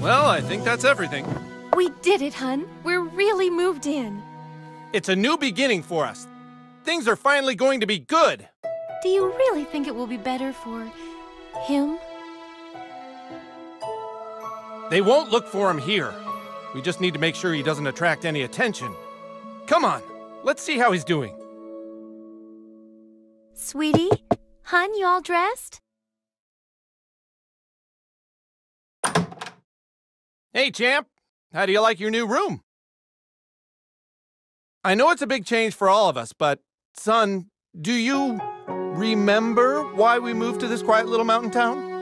Well, I think that's everything. We did it, hun. We're really moved in. It's a new beginning for us. Things are finally going to be good. Do you really think it will be better for him? They won't look for him here. We just need to make sure he doesn't attract any attention. Come on, let's see how he's doing. Sweetie? Hun, you all dressed? Hey, champ. How do you like your new room? I know it's a big change for all of us, but, son, do you remember why we moved to this quiet little mountain town?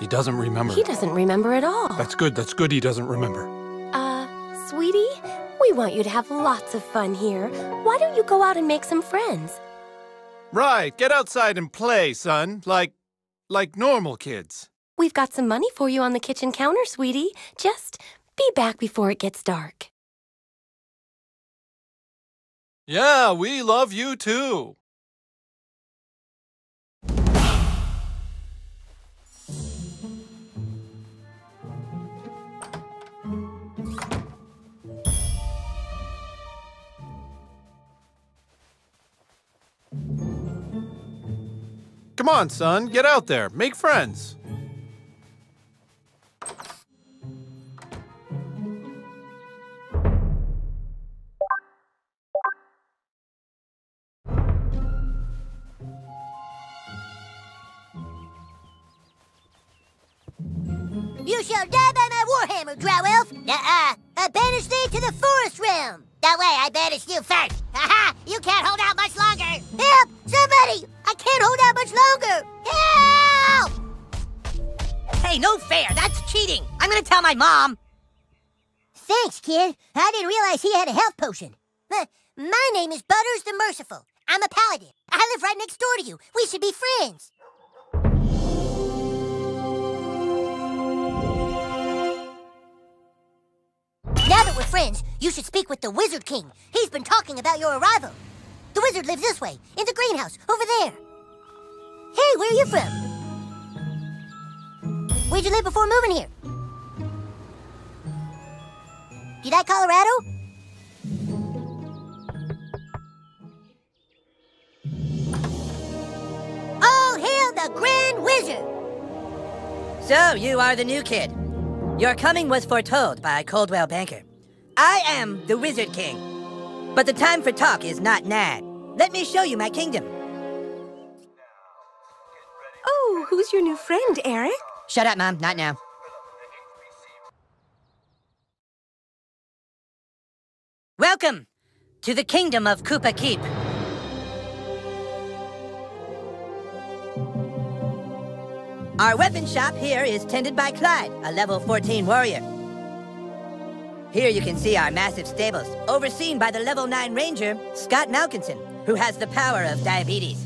He doesn't remember. He doesn't remember at all. That's good, that's good he doesn't remember. Uh, sweetie, we want you to have lots of fun here. Why don't you go out and make some friends? Right, get outside and play, son. Like, like normal kids. We've got some money for you on the kitchen counter, sweetie. Just be back before it gets dark. Yeah, we love you too. Come on, son, get out there. Make friends. Shall die by my warhammer, Drow Elf! Nuh-uh. I banish thee to the forest realm! That way, I banish you first! Ha-ha! You can't hold out much longer! Help! Somebody! I can't hold out much longer! Help! Hey, no fair! That's cheating! I'm gonna tell my mom! Thanks, kid. I didn't realize he had a health potion. Uh, my name is Butters the Merciful. I'm a paladin. I live right next door to you. We should be friends. That we're friends, you should speak with the Wizard King. He's been talking about your arrival. The wizard lives this way, in the greenhouse, over there. Hey, where are you from? Where'd you live before moving here? Did I Colorado? The Grand Wizard! So, you are the new kid. Your coming was foretold by Coldwell Banker. I am the Wizard King. But the time for talk is not now. Let me show you my kingdom. Oh, who's your new friend, Eric? Shut up, Mom. Not now. Welcome to the kingdom of Kupa Keep. Our weapon shop here is tended by Clyde, a level 14 warrior. Here you can see our massive stables, overseen by the level 9 ranger, Scott Malkinson, who has the power of diabetes.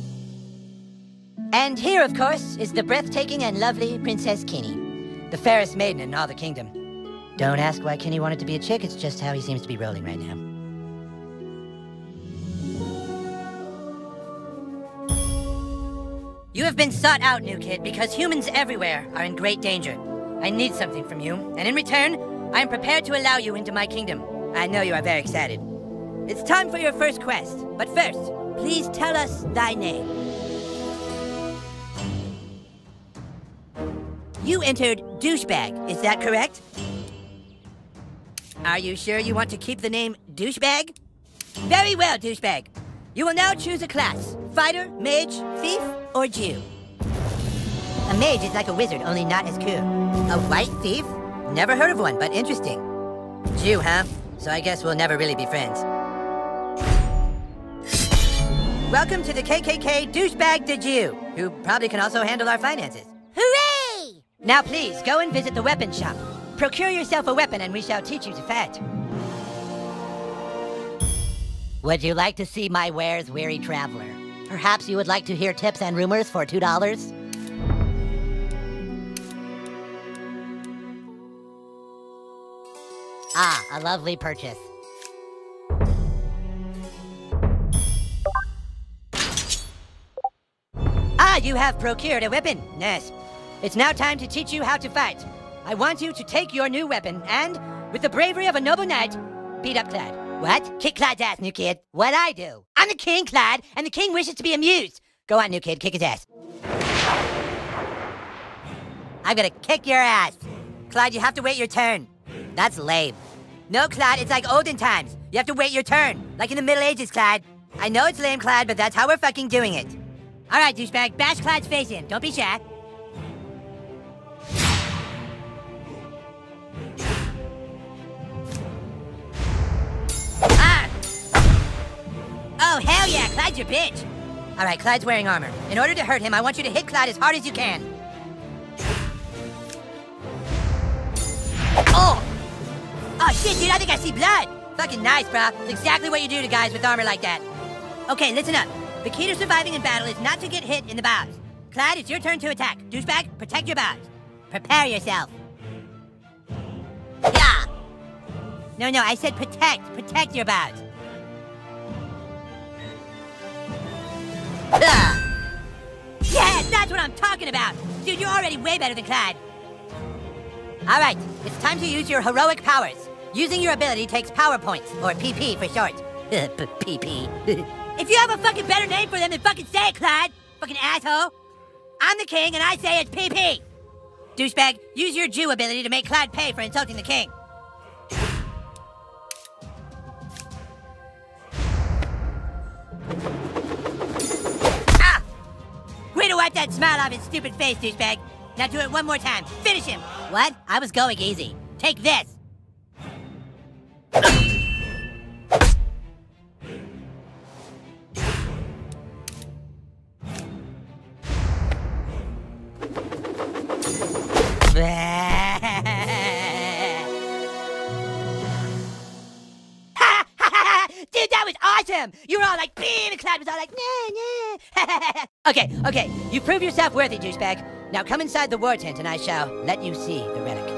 And here, of course, is the breathtaking and lovely Princess Kenny, the fairest maiden in all the kingdom. Don't ask why Kenny wanted to be a chick, it's just how he seems to be rolling right now. You have been sought out, new kid, because humans everywhere are in great danger. I need something from you, and in return, I am prepared to allow you into my kingdom. I know you are very excited. It's time for your first quest, but first, please tell us thy name. You entered douchebag, is that correct? Are you sure you want to keep the name douchebag? Very well, douchebag. You will now choose a class fighter, mage, thief, or Jew. A mage is like a wizard, only not as cool. A white thief? Never heard of one, but interesting. Jew, huh? So I guess we'll never really be friends. Welcome to the KKK douchebag the Jew, who probably can also handle our finances. Hooray! Now please, go and visit the weapon shop. Procure yourself a weapon and we shall teach you to fight. Would you like to see my wares, weary traveler? Perhaps you would like to hear tips and rumors for $2? Ah, a lovely purchase. Ah, you have procured a weapon. Yes. It's now time to teach you how to fight. I want you to take your new weapon and, with the bravery of a noble knight, beat up Clyde. What? Kick Clyde's ass, new kid. What I do? I'm the king, Clyde, and the king wishes to be amused. Go on, new kid, kick his ass. I'm gonna kick your ass. Clyde, you have to wait your turn. That's lame. No, Clyde, it's like olden times. You have to wait your turn. Like in the Middle Ages, Clyde. I know it's lame, Clyde, but that's how we're fucking doing it. All right, douchebag, bash Clyde's face in. Don't be shy. Ah! Oh, hell yeah, Clyde's your bitch. All right, Clyde's wearing armor. In order to hurt him, I want you to hit Clyde as hard as you can. Oh! Oh, shit, dude, I think I see blood. Fucking nice, brah. It's exactly what you do to guys with armor like that. Okay, listen up. The key to surviving in battle is not to get hit in the bows. Clyde, it's your turn to attack. Douchebag, protect your bows. Prepare yourself. Yeah! No, no, I said protect. Protect your bows. Ah! Yeah, that's what I'm talking about! Dude, you're already way better than Clyde. Alright, it's time to use your heroic powers. Using your ability takes power points, or PP for short. PP. if you have a fucking better name for them, then fucking say it, Clyde! Fucking asshole! I'm the king, and I say it's PP! Douchebag, use your Jew ability to make Clyde pay for insulting the king. Ah! Way to wipe that smile off his stupid face, douchebag. Now do it one more time. Finish him. What? I was going easy. Take this. You were all like, beam, and Clyde was all like, nah, nah. okay, okay, you prove yourself worthy, douchebag. Now come inside the war tent and I shall let you see the relic.